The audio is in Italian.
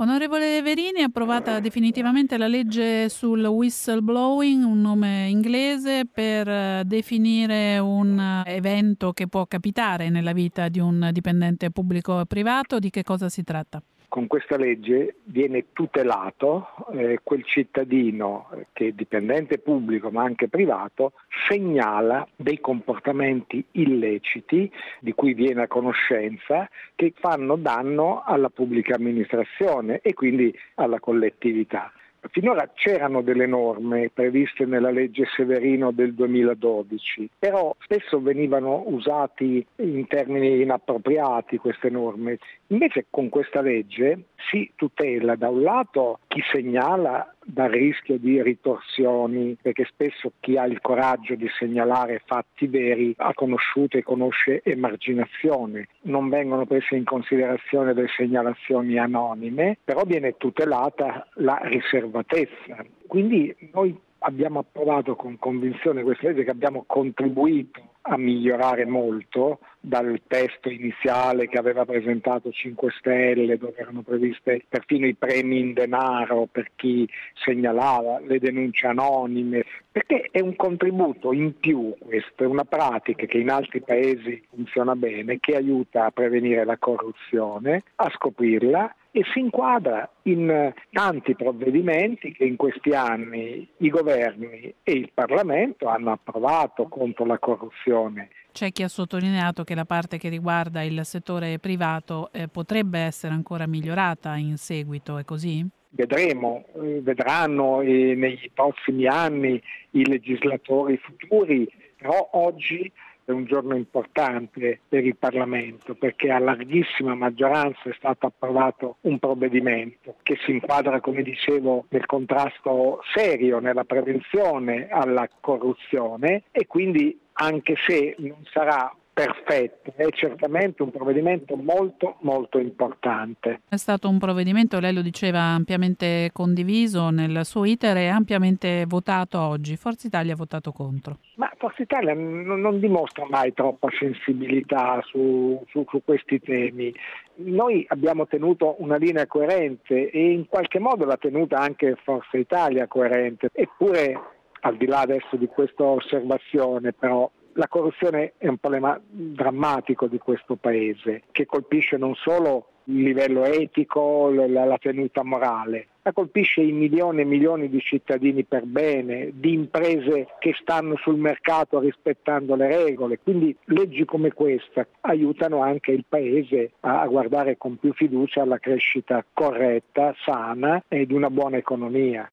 Onorevole Verini, approvata definitivamente la legge sul whistleblowing, un nome inglese per eh, definire un eh, evento che può capitare nella vita di un dipendente pubblico o privato. Di che cosa si tratta? Con questa legge viene tutelato eh, quel cittadino che dipendente pubblico ma anche privato segnala dei comportamenti illeciti di cui viene a conoscenza che fanno danno alla pubblica amministrazione e quindi alla collettività. Finora c'erano delle norme previste nella legge Severino del 2012, però spesso venivano usati in termini inappropriati queste norme. Invece con questa legge si tutela da un lato chi segnala dal rischio di ritorsioni, perché spesso chi ha il coraggio di segnalare fatti veri ha conosciuto e conosce emarginazione. Non vengono prese in considerazione le segnalazioni anonime, però viene tutelata la riservatezza. Quindi noi abbiamo approvato con convinzione questa legge che abbiamo contribuito a migliorare molto dal testo iniziale che aveva presentato 5 Stelle, dove erano previste perfino i premi in denaro per chi segnalava, le denunce anonime, perché è un contributo in più questo, è una pratica che in altri paesi funziona bene, che aiuta a prevenire la corruzione, a scoprirla e si inquadra in tanti provvedimenti che in questi anni i governi e il Parlamento hanno approvato contro la corruzione. C'è chi ha sottolineato che la parte che riguarda il settore privato eh, potrebbe essere ancora migliorata in seguito, è così? Vedremo, eh, vedranno eh, nei prossimi anni i legislatori futuri, però oggi è un giorno importante per il Parlamento perché a larghissima maggioranza è stato approvato un provvedimento che si inquadra, come dicevo, nel contrasto serio, nella prevenzione alla corruzione e quindi anche se non sarà perfetto, è certamente un provvedimento molto molto importante. È stato un provvedimento, lei lo diceva, ampiamente condiviso nel suo iter e ampiamente votato oggi. Forza Italia ha votato contro. Ma Forza Italia non, non dimostra mai troppa sensibilità su, su, su questi temi. Noi abbiamo tenuto una linea coerente e in qualche modo l'ha tenuta anche Forza Italia coerente, eppure al di là adesso di questa osservazione, però la corruzione è un problema drammatico di questo Paese che colpisce non solo il livello etico, la, la tenuta morale, ma colpisce i milioni e milioni di cittadini per bene, di imprese che stanno sul mercato rispettando le regole. Quindi leggi come questa aiutano anche il Paese a, a guardare con più fiducia alla crescita corretta, sana e di una buona economia.